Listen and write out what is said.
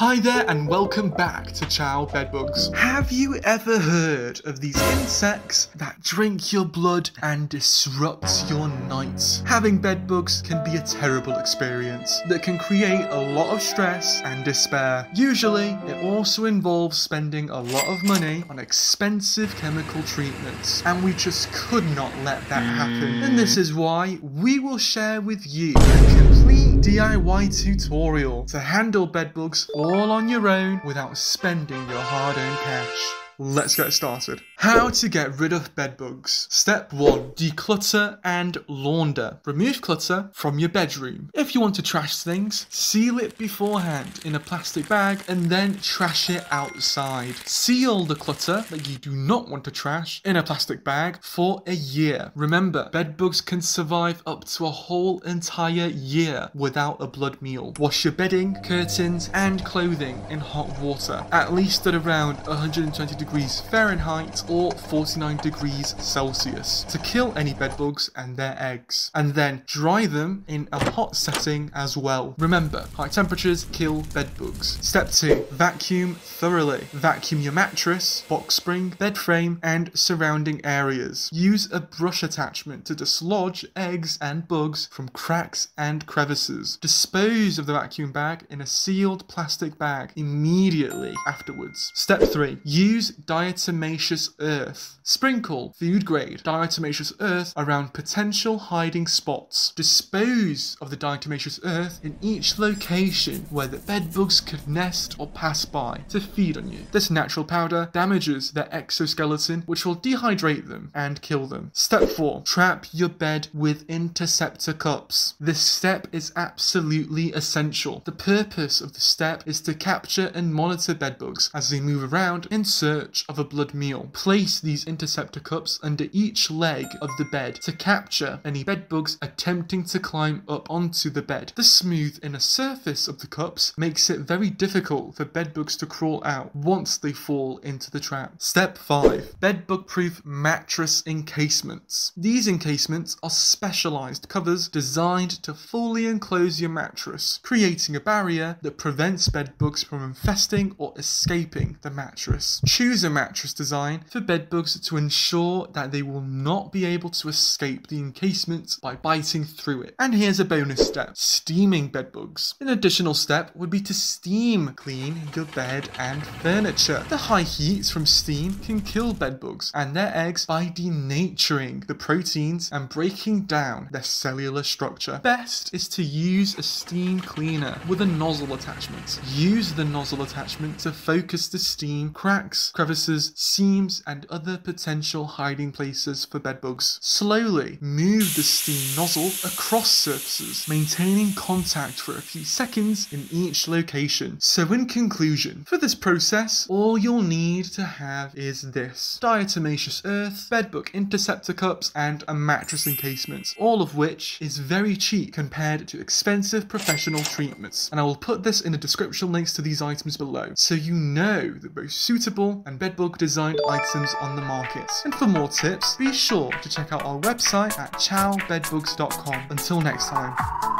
Hi there and welcome back to Ciao Bedbugs. Have you ever heard of these insects that drink your blood and disrupt your nights? Having bedbugs can be a terrible experience that can create a lot of stress and despair. Usually, it also involves spending a lot of money on expensive chemical treatments, and we just could not let that happen. And this mm. is why we will share with you a complete DIY tutorial to handle bedbugs all on your own without spending your hard-earned cash. Let's get started. How to get rid of bedbugs. Step 1. Declutter and launder. Remove clutter from your bedroom. If you want to trash things, seal it beforehand in a plastic bag and then trash it outside. Seal the clutter that you do not want to trash in a plastic bag for a year. Remember, bedbugs can survive up to a whole entire year without a blood meal. Wash your bedding, curtains and clothing in hot water, at least at around 120 degrees Fahrenheit or 49 degrees Celsius to kill any bedbugs and their eggs, and then dry them in a hot setting as well. Remember, high temperatures kill bedbugs. Step 2. Vacuum thoroughly. Vacuum your mattress, box spring, bed frame, and surrounding areas. Use a brush attachment to dislodge eggs and bugs from cracks and crevices. Dispose of the vacuum bag in a sealed plastic bag immediately afterwards. Step 3. Use diatomaceous earth. Sprinkle food grade diatomaceous earth around potential hiding spots. Dispose of the diatomaceous earth in each location where the bedbugs could nest or pass by to feed on you. This natural powder damages their exoskeleton, which will dehydrate them and kill them. Step 4. Trap your bed with interceptor cups. This step is absolutely essential. The purpose of the step is to capture and monitor bedbugs as they move around in search of a blood meal. Place these interceptor cups under each leg of the bed to capture any bedbugs attempting to climb up onto the bed. The smooth inner surface of the cups makes it very difficult for bedbugs to crawl out once they fall into the trap. Step 5. Bedbug proof mattress encasements. These encasements are specialized covers designed to fully enclose your mattress, creating a barrier that prevents bedbugs from infesting or escaping the mattress. Choose a mattress design for bedbugs to ensure that they will not be able to escape the encasement by biting through it. And here's a bonus step, steaming bedbugs. An additional step would be to steam clean your bed and furniture. The high heat from steam can kill bedbugs and their eggs by denaturing the proteins and breaking down their cellular structure. Best is to use a steam cleaner with a nozzle attachment. Use the nozzle attachment to focus the steam cracks, crevices, seams, and other potential hiding places for bedbugs. Slowly move the steam nozzle across surfaces, maintaining contact for a few seconds in each location. So in conclusion, for this process, all you'll need to have is this. Diatomaceous earth, bedbug interceptor cups, and a mattress encasement, all of which is very cheap compared to expensive professional treatments. And I will put this in the description links to these items below, so you know the most suitable and bedbug designed items on the market. And for more tips, be sure to check out our website at ciaobedbugs.com. Until next time.